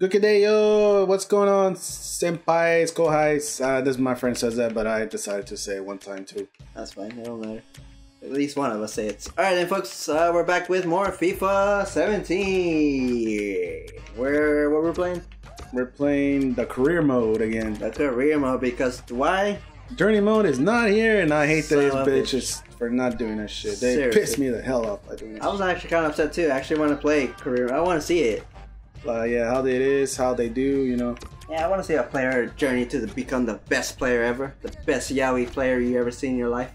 Good day, yo. What's going on, senpais, kohais? Uh, this is my friend says that, but I decided to say it one time too. That's fine. It don't matter. At least one of us say it. All right, then, folks. Uh, we're back with more FIFA 17. Where what we're playing? We're playing the career mode again. The career mode because why? Journey mode is not here, and I hate Son these of a bitches for not doing that shit. They Seriously. piss me the hell off by doing that. I was actually kind of upset too. I actually want to play career. I want to see it. Uh, yeah, how they it is, how they do, you know. Yeah, I want to see a player journey to the, become the best player ever, the best Yowie player you ever seen in your life.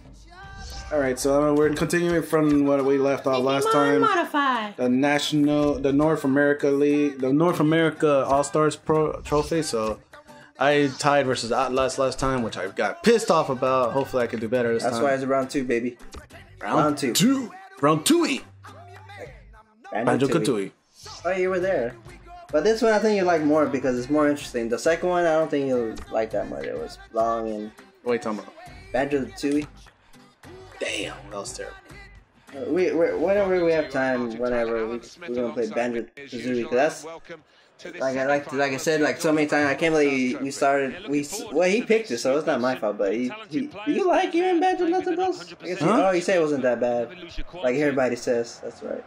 All right, so uh, we're continuing from what we left off last time. Modify. The national, the North America League, the North America All Stars Pro Trophy. So I tied versus Atlas last time, which I got pissed off about. Hopefully, I can do better this That's time. That's why it's round two, baby. Round, two. two, round two, Banjo Banjo-Tooie. Kazooie. Oh, you were there. But this one I think you like more because it's more interesting. The second one I don't think you'll like that much. It was long and Wait, talking about. Banjo Tooie. Damn, that was terrible. Uh, we, we whenever we have time, whenever we we're gonna play Banjo Kazooie because that's like I like like I said like so many times. I can't believe we started. We well he picked it, so it's not my fault. But he, he do you like you in Banjo nothing else? I guess Huh? oh, you say it wasn't that bad. Like everybody says, that's right.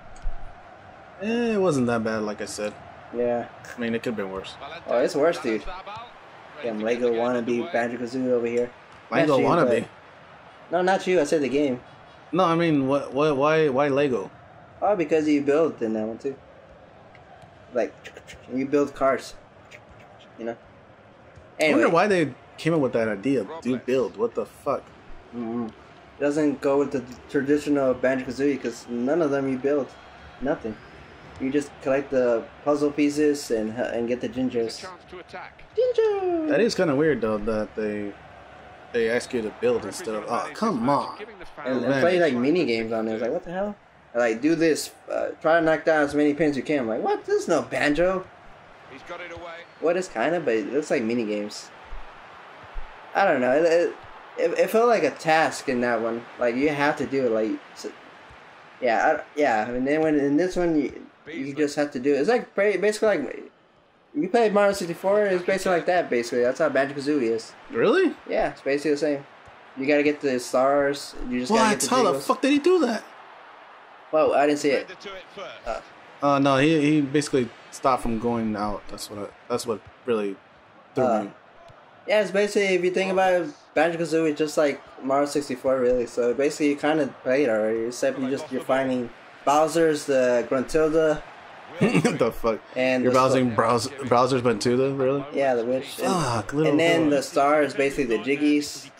Eh, it wasn't that bad, like I said. Yeah. I mean, it could have been worse. Oh, it's worse, dude. Damn Lego wannabe Banjo Kazooie over here. Lego Not you, wannabe. but- No, not you. I said the game. No, I mean, what, what, why, why Lego? Oh, because you build in that one too. Like you build cars. You know. I wonder why they came up with that idea. Do build? What the fuck? mm, it doesn't go with the traditional Banjo Kazooie because none of them you build. Nothing. You just collect the puzzle pieces and and get the gingers. Ginger. That is kind of weird though that they they ask you to build instead of oh come on. And, and play like mini games on there. It's like what the hell? Like do this. Uh, try to knock down as many pins as you can. I'm like what? This is no banjo. He's got it away. What is kind of, but it looks like mini games. I don't know. It, it, it, it felt like a task in that one. Like you have to do it. Like, so, yeah, I, yeah. And then when in this one, you, you just have to do it. It's like basically like you play Mario sixty four. It's basically like that. Basically, that's how Banjo Kazooie is. Really? Yeah, it's basically the same. You gotta get the stars. You just gotta get the How the fuck did he do that? Whoa, I didn't see it. Fender to it first. Uh, Uh no, he he basically stopped from going out. That's what I, that's what really threw Uh, me. Yeah, it's basically if you think about it, Banjo Kazooie just like Mario sixty four really. So basically you kind of played already, except you just you're finding Bowser's the Gruntilda what the fuck? and You're browsing sta- browse, browsers Bantuda, really? Yeah, the witch. And, Fuck, little and then boy. the star is basically the Jiggies.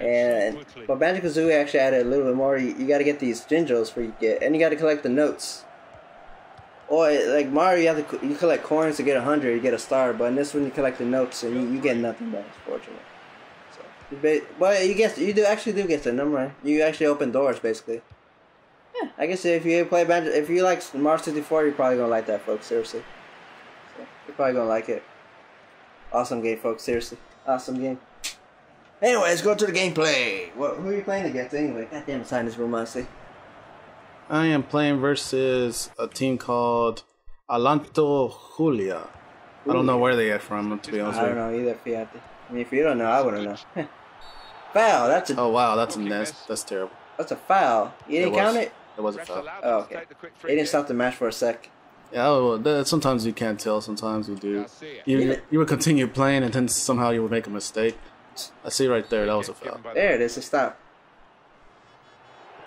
And but Banjo Kazooie actually added a little bit more. You, you got to get these Jingles for you get, and you got to collect the notes. Or like Mario, you have to you collect coins to get a hundred, you get a star. But in this one, you collect the notes and you, you get nothing back, unfortunately. So, but you get you do actually do get the number. You actually open doors basically. Yeah, I guess if you play Banjo, if you like Mario sixty four, you're probably gonna like that, folks. Seriously, so, you're probably gonna like it. Awesome game, folks. Seriously, awesome game. Anyway, let's go to the gameplay. What, who are you playing against anyway? Goddamn, sign this room, honestly. I am playing versus a team called Alanto Julia. I don't know where they are from, to be honest I don't know either, Fiat. I mean, if you don't know, I wouldn't know. foul. That's a Oh wow, that's a nest. That's terrible. that's a foul. You didn't count it. It was a foul. Oh, okay. It didn't stop the match for a sec. Yeah, oh, that, sometimes you can't tell. Sometimes you do. You Yeah. you would continue playing, and then somehow you would make a mistake. I see right there. That was a foul. There it is. It stopped.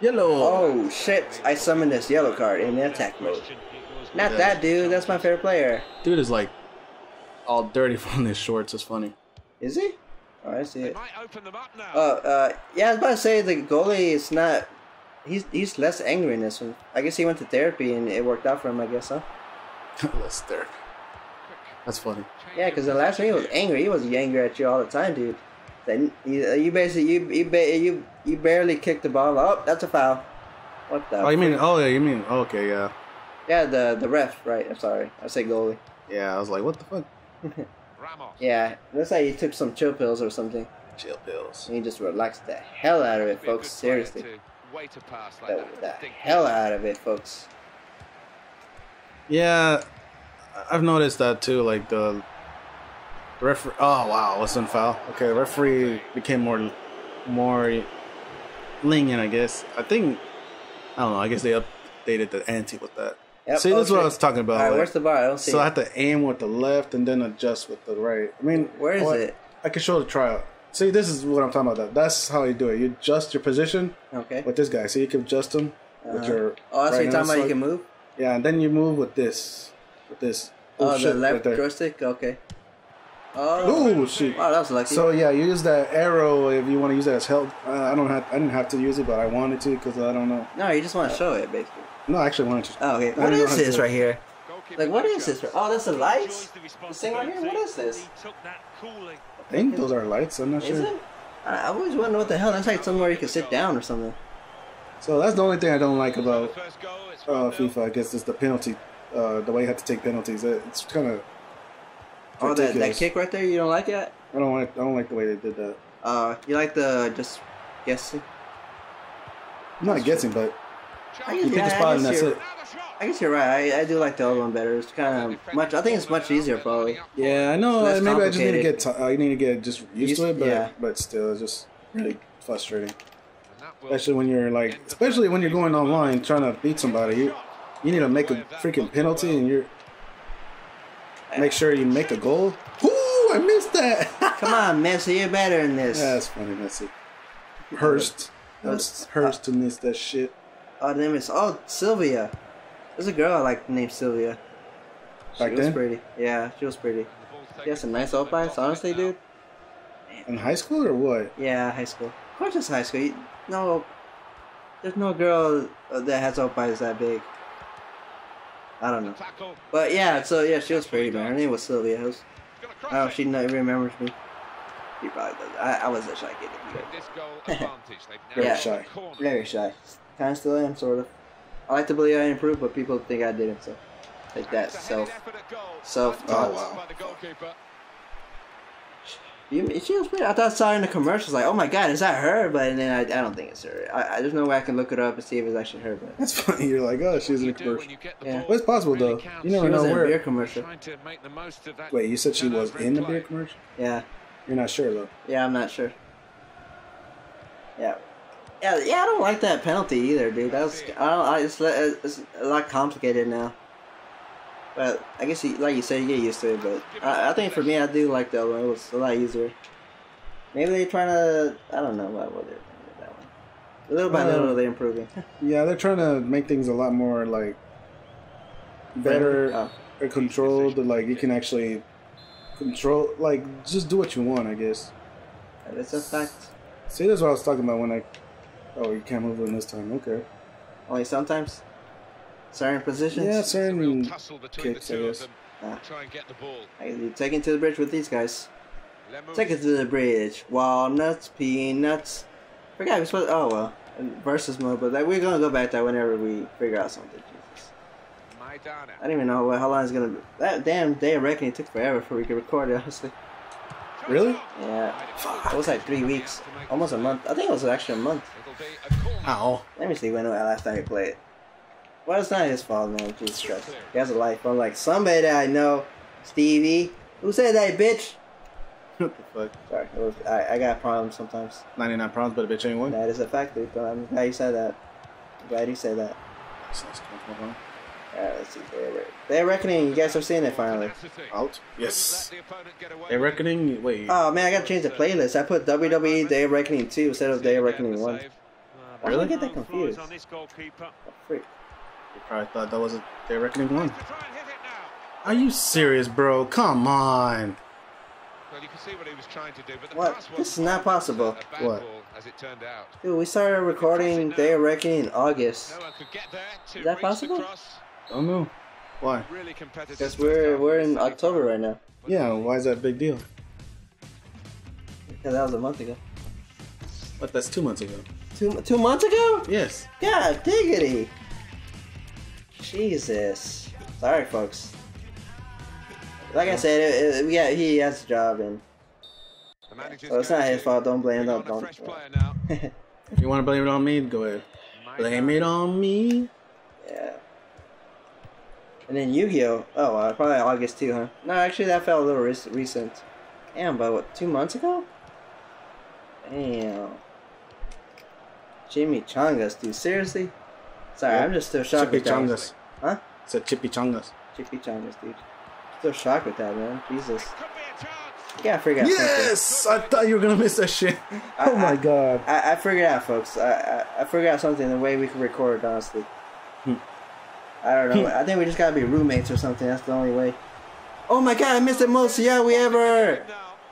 Yellow. Oh shit! I summoned this yellow card in the attack mode. Not Yeah. that dude. That's my favorite player. Dude is like all dirty from his shorts. It's funny. Is he? Oh, I see it. might open them up now. Uh, uh, yeah, I was about to say the goalie is not. He's he's less angry in this one. I guess he went to therapy and it worked out for him. I guess, huh? That's there. That's funny. Yeah, because the last one he was angry. He was angry at you all the time, dude. Then you, uh, you basically you you ba- you you barely kicked the ball. Oh, that's a foul. What the? Oh, you mean? Oh, yeah. You mean? Oh, okay, yeah. Yeah, the the ref. Right. I'm sorry. I say goalie. Yeah. I was like, what the fuck? Ramos. Yeah, looks like he took some chill pills or something. Chill pills. And he just relaxed the hell out of it, Be a good folks. player Seriously, to pass like the, that. the hell out of it, folks. Yeah. I've noticed that too. Like the referee. Oh wow, what's on foul? Okay, referee became more more lenient. I guess. I think. I don't know. I guess they updated the ante with that. Yep, See, oh, this is what I was talking about. All right, like- where's the bar? I don't see so I have to aim with the left and then adjust with the right. I mean, Where is what- it? I can show the tryout. See, this is what I'm talking about. That's how you do it. You adjust your position Okay. with this guy. So you can adjust him with Uh-huh. your. Oh, that's what you're talking about. You can move. Yeah, and then you move with this, with this. Oh, the shit, left right joystick. Okay. Oh. Oh shit! Wow, that was lucky. So yeah, you use that arrow if you want to use that as help. Uh, I don't have. I didn't have to use it, but I wanted to because I don't know. no, you just want to show it, basically. No, I actually wanted to. Oh, okay. I What is this right here? Goalkeeper Like, what is this? Oh, that's the lights. Enjoys the This thing right here. What is this? He took that coolly. I think those are lights. I'm not Is sure. it? I I always wonder what the hell. That's like somewhere you can sit down or something. So that's the only thing I don't like about The first goal, it's uh, FIFA. I guess is the penalty. Uh, the way you have to take penalties. It's kind of. Oh, that, that kick right there. You don't like it? I don't like. I don't like the way they did that. Uh, you like the just guessing? I'm not guessing, but I you guess, pick yeah, a spot I and guess that's you're, it. I guess you're right. I, I do like the old one better. It's kind of much. I think it's much easier, probably. Yeah, I know. Less uh, maybe I just need to complicated. get. T- I need to get just used to it, but yeah. but still, it's just really frustrating. And that will- Especially when you're like, especially when you're going online trying to beat somebody. You you need to make a freaking penalty, and you're make sure you make a goal. Ooh, I missed that. Come on, Messi, you're better than this. That's funny, Messi. Hurst. That was Hurst to miss that shit. Oh, the name is oh Sylvia. There's a girl I like named Sylvia. Back She Back was pretty. Yeah, she was pretty. She has some nice old bites, honestly, dude. In high school or what? Yeah, high school. Of course, it's high school. You, no, there's no girl uh, that has old bites that big. I don't know. Tackle. But yeah, so yeah, she was pretty, man. Her name was Sylvia. It was, Gonna I cross don't know it. if she know, remembers me. She probably does. I, I was a shy kid. With this goal advantage, they've now Very Yeah. shy. Very shy. Kind of still am, sort of. I like to believe I improved, but people think I didn't. So take that It's a self. effort at goal. self- Oh, wow. By the goalkeeper. You, she was pretty. I thought I saw her in the commercials, like, oh my god, is that her? But then I, I don't think it's her. I, I, there's no way I can look it up and see if it's actually her. But That's funny. You're like, oh, she's in a commercial. when you get the Yeah. Well, it's possible Really though. counts. You she never was know in a where. beer commercial. Trying to make the most of that Wait, you said she was in the beer commercial? Yeah, You're not sure though. yeah, I'm not sure. Yeah, yeah, yeah. I don't like that penalty either, dude. That was. I don't. I, it's, it's a lot complicated now. But I guess, you, like you said, you get used to it. But I, I think for me, I do like the other one. It was a lot easier. Maybe they're trying to. I don't know what, what they're doing with that one. Little by Uh, little, they're improving. Yeah, they're trying to make things a lot more like better Oh. or controlled. Like you can actually control, like just do what you want. I guess. That's a fact. See, that's what I was talking about when I. Oh, you can't move in this time. Okay. Only sometimes. Certain positions. Yeah, It's real certain tussle between kicks, the I two of guess. them Ah. try and get the ball. Hey, you take it to the bridge with these guys. Lemus. Take it to the bridge. Walnuts, peanuts. Forgot we supposed. Oh well, versus mode, but like, we're gonna go back to that whenever we figure out something. Jesus. Maidana. I don't even know what, how long it's gonna be. That damn day of reckoning took forever before we could record it. Honestly. Really? Yeah. It was like three weeks, almost a month. I think it was actually a month. It'll be a corner. Ow. Let me see when the last time he played. Well, it's not his fault, man. Jesus Christ. He has a life. I'm like somebody that I know, Stevie. Who said that, bitch? What the fuck? Sorry, it was, I, I got problems sometimes. 99 problems, but a bitch ain't one. That is a fact, dude. But I'm glad you said that. I'm glad you said that. Alright, uh, let's see. Day of Re- Day of Reckoning, you guys are seeing it finally. Out. Yes. Let the opponent get away They're reckoning. Wait. Oh man, I gotta change the playlist. I put WWE Day of Reckoning 2 instead of Day of Reckoning 1. Why did I get that confused? On this goalkeeper. Oh, freak. You probably thought that was a they're reckoning one. To try and hit it now. Are you serious, bro? Come on. Well, you can see what he was trying to do, but the What? pass This is wasn't possible. What? ball, as it turned out. Dude, we started recording Day of Reckoning in August. No one could get there to Is that possible? the cross. Don't know. Why? Really. Because we're we're in October right now. Yeah. Why is that a big deal? Because that was a month ago. But that's two months ago. Two two months ago? Yes. God diggity. Jesus. Sorry, folks. Like I said, it, it, yeah, he has a job, and The manager's it's not going his fault. Don't blame bring them. on Don't. fresh player now. If you want to blame it on me, go ahead. Blame it on me. Yeah. And then Yu-Gi-Oh! Oh, uh, probably August too, huh? No, actually that felt a little rec- recent. Damn, but what, two months ago? Damn. Jimmy Chongas, dude. Seriously? Sorry, Yeah. I'm just still shocked with that. Chimichangas. Huh? It's a chimichangas. Chippy Chongas, dude. Still shocked with that, man. Jesus. Yeah, I a chance. You gotta figure out something. Yes! I thought you were gonna miss that shit. Oh my god. I, I figured out, folks. I, I I figured out something the way we can record, honestly. Hmm. I don't know. I think we just gotta be roommates or something. That's the only way. Oh my god! I missed the most yeah we ever.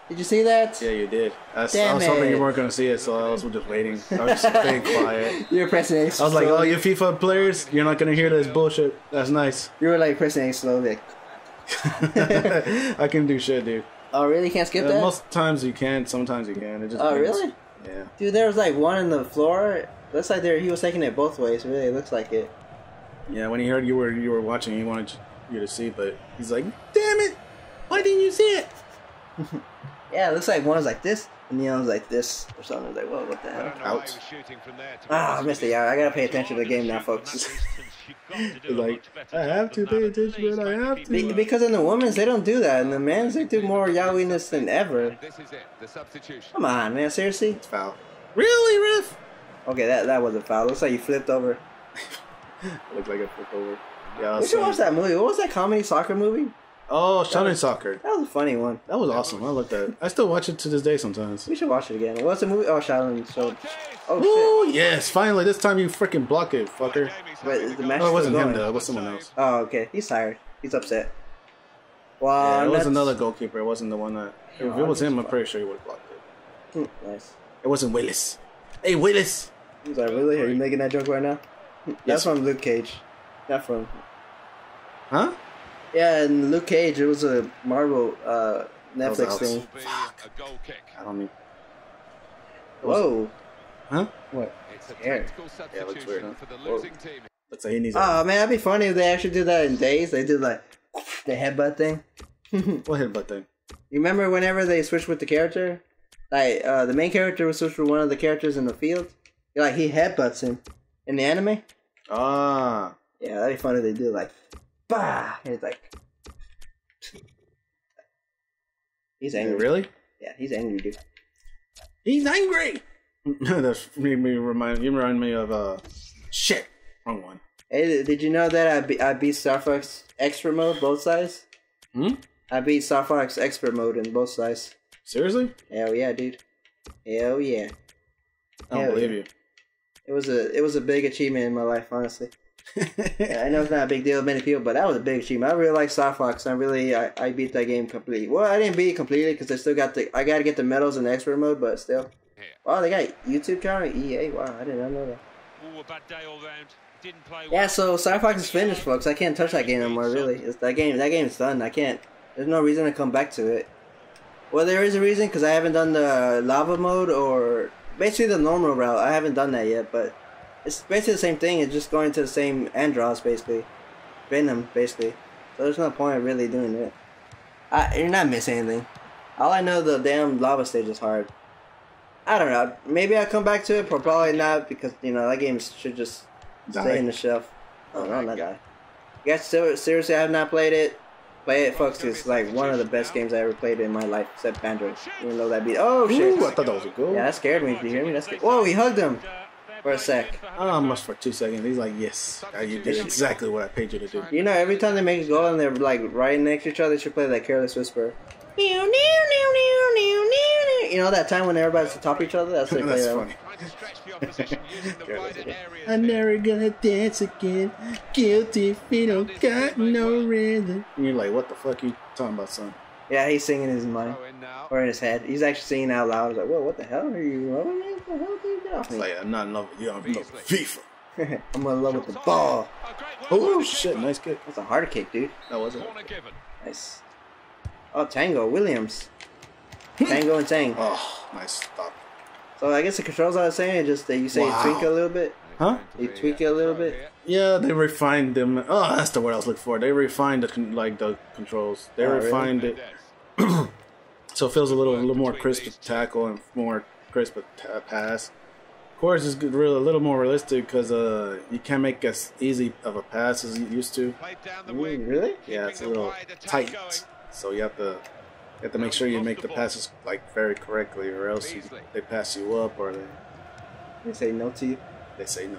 Did you see that? Yeah, you did. I was, I was hoping you weren't gonna see it, so I was just waiting. I was just staying quiet. You were pressing A I was like, oh, you FIFA players, you're not gonna hear this bullshit. That's nice. You were like pressing A slowly. I can do shit, dude. Oh really? Can't skip Uh, that? most times you can, sometimes you can. It just oh depends. really? Yeah. Dude, there was like one in the floor. Looks like there he was taking it both ways. Really, looks like it. Yeah, when he heard you were you were watching, he wanted you to see, but he's like, "Damn it! Why didn't you see it?" Yeah, it looks like one was like this, and the other was like this or something. I was like, whoa, what the hell? don't know Out. he was shooting from there. to be Ah, I missed it. Yeah, I gotta pay attention to the game now, folks. like, I have to pay attention, but I have to. Be- because in the women's they don't do that, in the men's they do more yahwiness than ever. This is it. The substitution. Come on, man, seriously? It's foul. Really, ref? Okay, that that was a foul. Looks like you flipped over. Looked like a flip over. Yeah, I We was should watch that movie. What was that comedy soccer movie? Oh, Shaolin Soccer. That was a funny one. That was awesome. I looked at it. I still watch it to this day sometimes. We should watch it again. What's the movie? Oh, Shaolin. So, oh Ooh, yes! Finally, this time you freaking block it, fucker. Wait, the match Oh, it wasn't still him though. It was someone else. Oh, okay. He's tired. He's upset. Wow, Yeah, it was another goalkeeper. It wasn't the one that. If it was him, I'm pretty sure he would have blocked it. Hmm, Nice. It wasn't Willis. Hey, Willis. He's like, really? Are you making that joke right now? That's Yes. from Luke Cage. Not from. Huh? Yeah, and Luke Cage. It was a Marvel uh, Netflix thing. Will be a goal kick. I don't mean. Whoa. Huh? What? It's a Here. Yeah, it looks weird, substitution huh? for the losing team. Let's say he needs. Oh man, that'd be funny if they actually do that in days. They do like the headbutt thing. what headbutt thing? You remember whenever they switch with the character? Like uh, the main character was switched with one of the characters in the field. Like he headbutts him in the anime. Ah. Yeah, that'd be funny if they do like, bah, and it's like, he's angry. Really? Yeah, he's angry, dude. He's angry. That's made me remind. You remind me of uh. Shit. Wrong one. Hey, did you know that I, be- I beat Star Fox Expert mode both sides? Hmm. I beat Star Fox Expert mode in both sides. Seriously? Hell yeah, dude. Hell yeah. I don't Hell believe yeah. you. It was a it was a big achievement in my life, honestly. Yeah, I know it's not a big deal to many people, but that was a big achievement. I really like Star Fox. I really I, I beat that game completely. Well, I didn't beat it completely because I still got the I got to get the medals in the expert mode, but still. Wow, they got YouTube channel EA. Wow, I did not know that. Ooh, a bad day all round. Didn't play Yeah, so Star Fox is finished, folks. I can't touch that game no more. Really, it's that game. That game's done. I can't. There's no reason to come back to it. Well, there is a reason because I haven't done the lava mode or basically the normal route. I haven't done that yet, but it's basically the same thing. It's just going to the same Andross, basically, Venom, basically. So there's no point in really doing it. I, you're not missing anything. All I know, the damn lava stage is hard. I don't know. Maybe I'll come back to it, but probably not because you know that game should just Die. stay in the shelf. Oh no, not die. Yes, ser- seriously, I have not played it. Play it, folks. It's like one of the best games I ever played in my life, except Banjo. Even though that be oh shit. Ooh, I thought that was a goal. Yeah, that scared me. Did you hear me? That scared- Whoa, he hugged him for a sec. Almost for two seconds. He's like, yes, you did exactly what I paid you to do. You know, every time they make a goal and they're like right next to each other, they should play that Careless Whisper. You know that time when everybody's on top of each other? That's what they play That's funny. Trying to stretch the opposition using the wider areas. I'm never gonna dance again. Guilty feet don't got no rhythm. And you're like, what the fuck you talking about, son? Yeah, he's singing oh, in his mind. Throw in now. Or in his head. He's actually singing out loud. I was like, whoa, what the hell are you? What the hell do you get off It's like, I'm not in love with you. I'm in love with FIFA. I'm in love with the ball. A great work Oh shit, nice kick. That's a hard kick, dude. That wasn't. Corner. Nice. Oh, Tango Williams. Hmm. Tango and Tang. Oh, nice stop. So I guess the controls are the same. Just that you say Wow. tweak a little bit. Huh? They tweak it a little bit. Yeah, they refined them. Oh, that's the word I was looking for. They refined the con- like the controls. They Oh, really? refined it so it feels a little a little more crisp to tackle and more crisp to pass. Of course, it's good, real a little more realistic because uh, you can't make as easy of a pass as you used to. Played down the Ooh, really? Yeah, it's a little wide tight, so you have to you have to make sure you make the passes like very correctly, or else you, they pass you up or they They say no to you. They say no.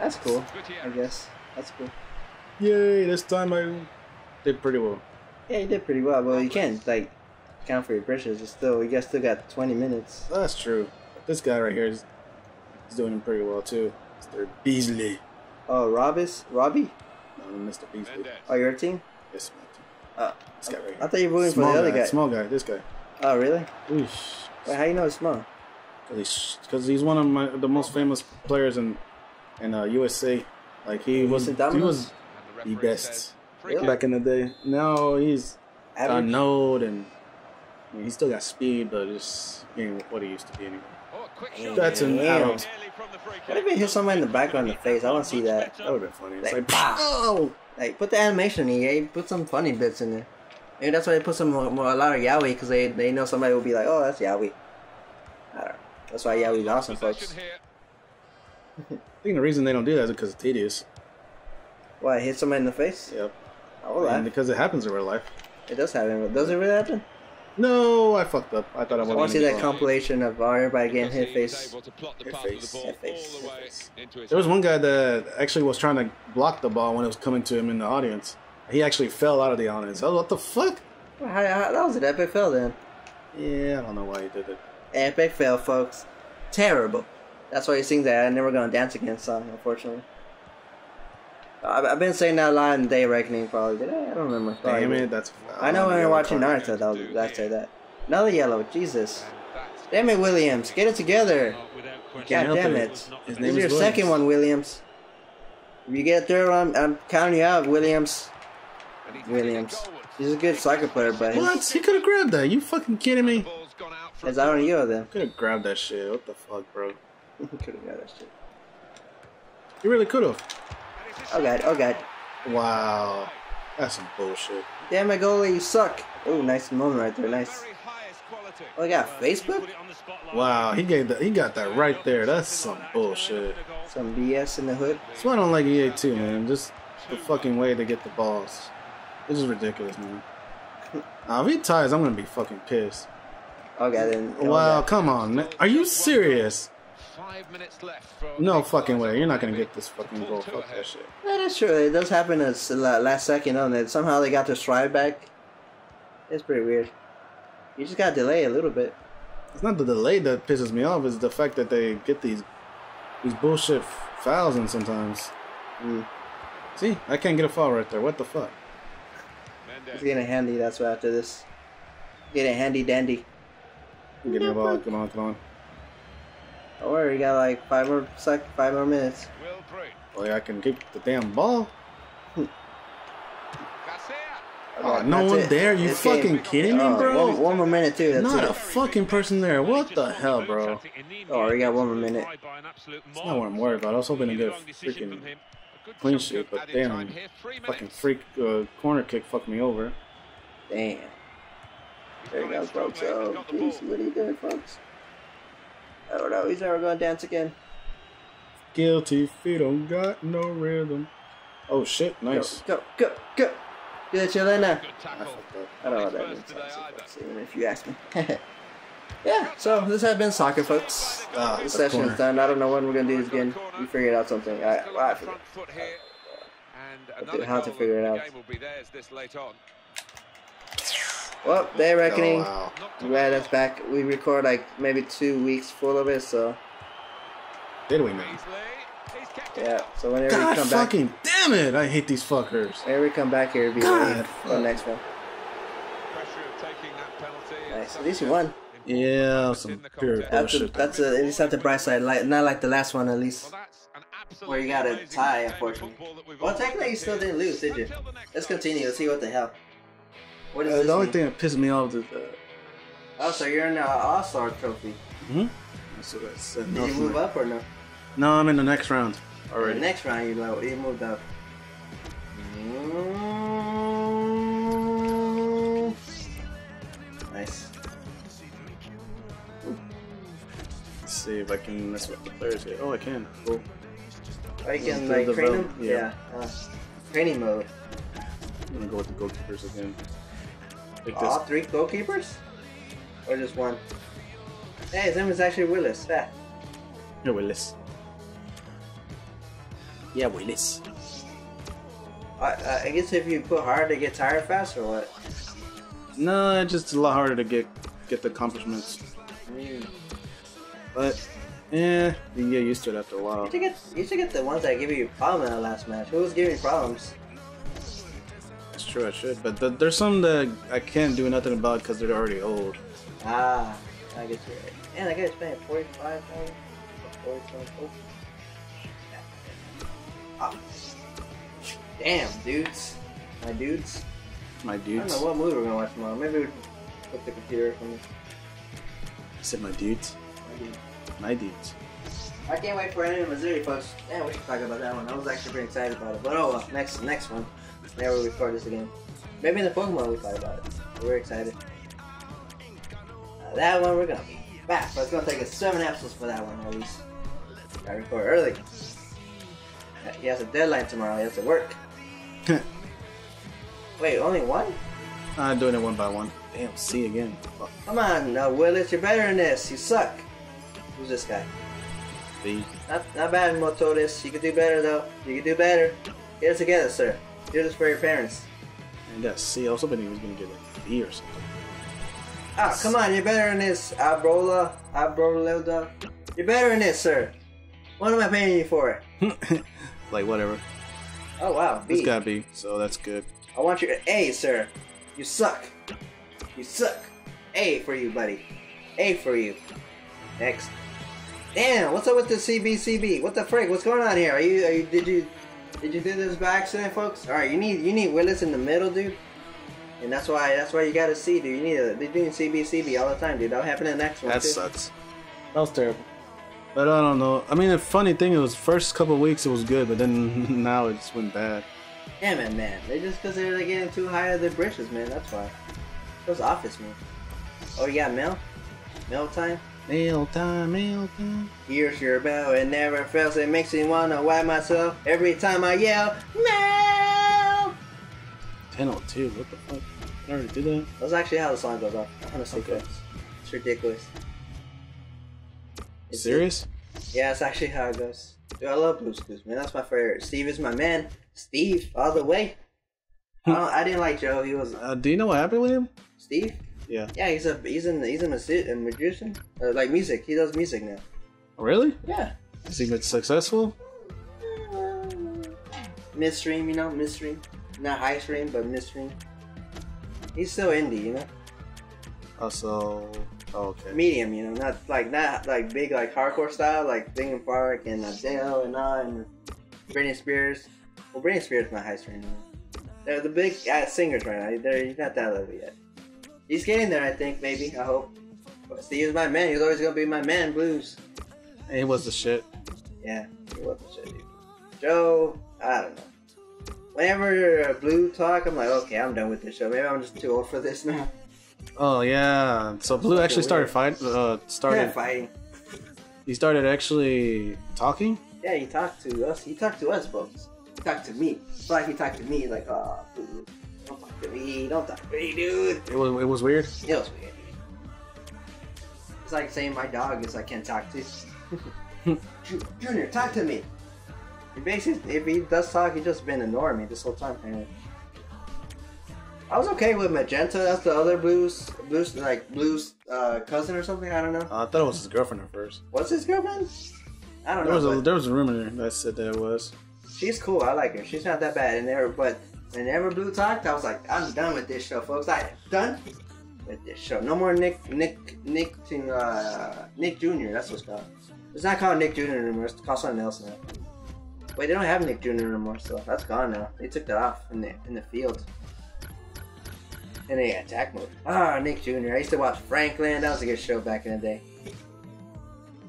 That's cool. I guess that's cool. Yay! This time I did pretty well. Yeah, you did pretty well. Well, you can't like count for your britches. It's still you guys still got 20 minutes. That's true. This guy right here is, is doing pretty well too. Mr. Beasley. Oh, Robis, Robbie. No, Mr. Beasley. Mendes. Oh, your team. Yes, man. Oh, uh, This guy right here. I here. thought you were rooting for Small the other guy, guy. Small guy. This guy. Oh, really? Oosh. Wait, how you know it's small? Because he's one of my the most famous players in in uh, USA. Like he was, Wilson he was the best says, Really? back in the day. Now he's got Average? node and I mean, he's still got speed, but just ain't what he used to be anymore. Oh, a quick Damn. shot. That's an Damn. arrow. Nearly from the free What if kick. it hit somebody in the background in the face? I want to see that. That would have been funny. It's Like, like, oh, Like, put the animation in, yeah. Put some funny bits in there. Maybe that's why they put some more, more- a lot of Yowie because they they know somebody will be like, oh, that's Yowie. I don't know. That's why Yowie's awesome, folks. Possession here. I think the reason they don't do that is because it's tedious. Why hit somebody in the face? Yep. I And because it happens in real life. It does happen. but Does it really happen? No, I fucked up. I thought I I wasn't. want to see that get compilation of oh, everybody getting hit He was face. able to plot the Hit face. Hit face. all the Hit way face. into his There was one guy that actually was trying to block the ball when it was coming to him in the audience. He actually fell out of the audience. Oh, what the fuck? How- how- that was an epic fail then. Yeah, I don't know why he did it. Epic fail, folks. Terrible. That's why he sings that I'm never gonna dance again song, unfortunately. I've, I've been saying that a lot in Day Reckoning, probably. Did I? I don't remember. Probably Damn it, that's. I know when we you're watching Naruto, that was, I say that. Another yellow, Jesus. Damn it, Williams. Get it together. Without question. Can't God damn it. it. His This name is is your Williams. second one, Williams. If you get a third one, I'm counting you out, Williams. and he's heading Williams. He's a good soccer player, but What? He could have grabbed that. You fucking kidding me? Ball's gone out for it's on corner. you then. Could have grabbed that shit. What the fuck, bro? Could have grabbed that shit. You really could have. And it's a Oh god, oh god. Wow, that's some bullshit. Damn it, goalie, you suck. Oh, nice moment right there, nice. very highest quality. Oh, I got Facebook? Wow, he gave that. He got that right there. That's some bullshit. Some BS in the hood. That's why I don't like EA too, man. Just the fucking way they get the balls. This is ridiculous, man. Now, if he ties, I'm gonna be fucking pissed. God, then. Wow, come on, man. Are you serious? Five minutes left for No fucking way. You're not gonna get this fucking goal. Fuck that shit. Yeah, that's true. It does happen at last second on it. Somehow they got their stride back. It's pretty weird. You just got to delay a little bit. It's not the delay that pisses me off. It's the fact that they get these these bullshit fouls in sometimes. Mm. See, I can't get a foul right there. What the fuck? It's getting handy. That's what after this. Getting handy dandy. Give me the ball. Come on, come on. Don't worry, we got like five more sec, five more minutes. Will Bree. Boy, I can kick the damn ball. Garcia. Oh, no that's one it. there? You This fucking game- kidding me, Oh, bro? One, one more minute too. That's Not it. a fucking person there. What the hell, bro? Oh, we got one more minute. That's not what I'm worried about. I was hoping to get a freaking clean sheet, but damn, time fucking freak uh, corner kick fucked me over. Damn. There you go, folks. Oh, geez, what are you doing, folks? I don't know. He's never gonna dance again. Guilty feet don't got no rhythm. Oh shit, nice. Go, go, go. go. Do it, Chelena. Good I tackle. fucked. I don't know what that means. his first today either. honestly, Even if you ask me. yeah. So this has been soccer, folks. Ah, This session corner. is done. I don't know when we're gonna do this again. We figured out something. I, Still well, I on the forget. front foot here. And But another how to goal figure it out. The game will be theirs this late on. Well, day reckoning. Oh, wow. Knocked glad away. that's back. We record like maybe two weeks full of it, so Did we, man? Beasley. He's kept it yeah. up. So whenever we God come back, fucking damn it! I hate these fuckers. whenever we come back here, it'll be God, ready for the next one. Pressure of taking that penalty. Nice. At least you won. Yeah, some pure That's a, bullshit. that's a, at least have the bright side, like not like the last one at least. Well, that's an absolute Where you got a tie, unfortunately. football that we've Well, technically you still didn't lose, did you? Until the next Let's continue. Let's see what the hell. What is Uh, the only mean? thing that pissed me off is uh, Oh, so you're in the All Star trophy. hmm? That's what I said. Did you move up or no? No, I'm in the next round Or the next round you know, you moved up. Mm. Nice. Let's see if I can mess with the players here. Oh, I can. Cool. I can like train them. yeah. Yeah. Uh, training mode. I'm gonna go with the goalkeepers again. This. All three goalkeepers, or just one? Hey, his name is actually Willis. Yeah. Yeah, Willis. Yeah, Willis. I, I guess if you put hard, they get tired fast, or what? No, it's just a lot harder to get get the accomplishments. I mean, But yeah, you can get used to it after a you while. should get you should get the ones that give you problems in the last match. Who was giving you problems? It's true, I should. But th- there's some that I can't do nothing about because they're already old. Ah, I guess you're right. Man, that guy's paying 45 dollars. 45 oh. Ah. Damn, dudes. My dudes. My dudes. I don't dudes. know what movie we're gonna watch tomorrow. Maybe we put the computer for me. I said my dudes. My dudes. I can't wait for Enemy of Missouri, folks. Yeah, we should talk about that one. I was actually pretty excited about it. But oh well, next next one. Whenever we record this again. Maybe in the Pokemon we talk about it. We're excited. Uh, that one we're gonna be back, but it's gonna take us seven episodes for that one at least. Gotta record early. Uh, He has a deadline tomorrow. He has to work. Wait, only one? I'm doing it one by one. Damn, C again. Fuck. Come on, uh, Willis, you're better than this. You suck. Who's this guy? B. Not, not bad, Mototis. You could do better, though. You could do better. Get it together, sir. Do this for your parents. And got C. I was hoping he was gonna get like B or something. Ah, come on, you're better than this, Abrola, Abrolilda. You're better than this, sir. What am I paying you for? like whatever. Oh wow, B. It's got B, so that's good. I want your A, sir. You suck. You suck. A for you, buddy. A for you. Next. Damn, what's up with the CBCB? What the frick? What's going on here? Are you, are you, did you, did you do this by accident, folks? All right, you need, you need Willis in the middle, dude. And that's why, that's why you gotta see, dude. You need a, they're doing CBCB all the time, dude. That'll happen in the next one That too. sucks. That was terrible. But I don't know. I mean, the funny thing it was first couple of weeks it was good, but then now it just went bad. Damn it, man. They just because they're like, getting too high of their britches, man. That's why. Those office, man. Oh, you got mail? Mail time? Mail time, mail time. Here's your bell, it never fails. It makes me wanna whack myself every time I yell, Mail! 1002. What the fuck? I already did that. That's actually how the song goes off. Honestly, Okay. folks. It's ridiculous. It's- Serious? Yeah, it's actually how it goes. Dude, I love Blue's Clues, man. That's my favorite. Steve is my man. Steve, all the way. I, I didn't like Joe. He was Uh, do you know what happened with him? Steve. Yeah. Yeah, he's a he's in he's a, magi- a magician. Uh, like music, he does music now. Really? Yeah. Is he been successful? Midstream, you know, midstream. Not high stream, but midstream. He's still indie, you know. Also, oh, okay. Medium, you know, not like not like big like hardcore style like Linkin Park and Adele and all and Britney Spears. Well, Britney Spears is not high stream. You know. They're the big uh, singers right now. They're he's not that level yet. He's getting there, I think. Maybe I hope. But Steve's my man. He's always gonna be my man. Blues. He was the shit. Yeah, he was the shit, dude. Joe, I don't know. Whenever Blue talk, I'm like, okay, I'm done with this show. Maybe I'm just too old for this now. Oh yeah. So Blue actually started fight. Uh, Started started. fighting. He started actually talking. Yeah, he talked to us. He talked to us, folks. He talked to me. It's like he talked to me, like, oh, Blue, don't talk to me. Don't talk to me, dude. It was. It was weird. It was weird. It's like saying my dog is I can't talk to. Junior, talk to me. He basically, if he does talk, he just been ignoring me this whole time. And I was okay with Magenta. That's the other blues, blues like blues uh, cousin or something. I don't know. Uh, I thought it was his girlfriend at first. What's his girlfriend? I don't There was know. a but there was a rumor that said that it was. she's cool. I like her. She's not that bad. in there, but whenever Blue talked, I was like, I'm done with this show, folks. I am done with this show. No more Nick, Nick, Nick, uh, Nick Jr. That's what's called. It's not called Nick Jr. anymore. It's called something else now. Wait, they don't have Nick Jr. anymore, so that's gone now. They took that off in the in the field. And they attack mode. Ah, Nick Jr. I used to watch Franklin. That was a good show back in the day.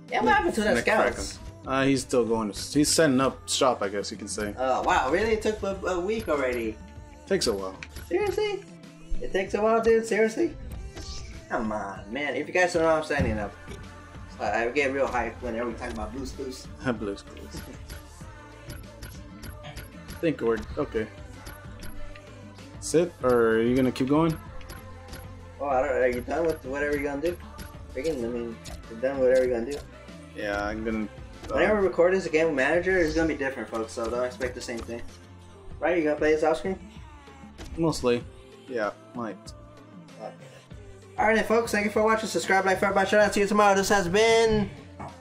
Yeah, what happened to that Nick scouts? Uh, he's still going. To, he's setting up shop, I guess you can say. Oh wow, really? It took a, a week already. Takes a while. Seriously? It takes a while, dude. Seriously? Come on, man. If you guys don't know, I'm standing up. Uh, I get real hyped whenever we talk about Blues Clues. Blues Clues. think we're okay. Sit, or are you gonna keep going? Oh, I don't. Are you done with whatever you're gonna do? Freaking, I mean, you're done with whatever you're gonna do. Yeah, I'm gonna. Whenever we record this a game manager, it's gonna be different, folks. So don't expect the same thing. Right? You gonna play this off screen? mostly. Yeah, might. Alright then folks, thank you for watching. Subscribe, like, favorite, shout out. See you tomorrow. This has been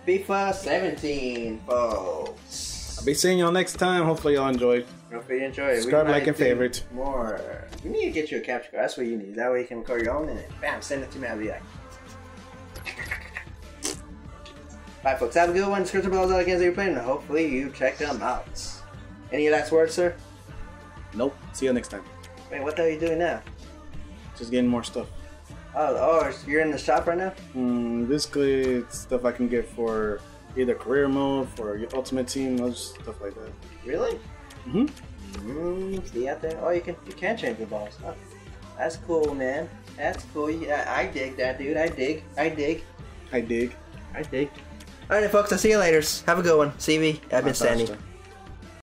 FIFA 17, folks. I'll be seeing y'all next time. Hopefully y'all enjoyed. Hopefully, you enjoy it. Subscribe, like, and favorite. More. You need to get you a capture card. That's what you need. That way you can record your own and bam, send it to me. I'll be like. Alright folks, have a good one. Description below all the games that you're playing and hopefully you check them out. Any last words, sir? Nope. See you next time. Wait, what the hell are you doing now? Just getting more stuff. Oh, oh, you're in the shop right now? Mm, basically, it's stuff I can get for either career mode, for your ultimate team, stuff like that. Really? hmm Mm, see out there? Oh, you can you can change the balls. Oh, that's cool, man. That's cool. Yeah, I dig that, dude. I dig. I dig. I dig. I dig. Alright, folks. I'll see you later. Have a good one. CV, I've been standing.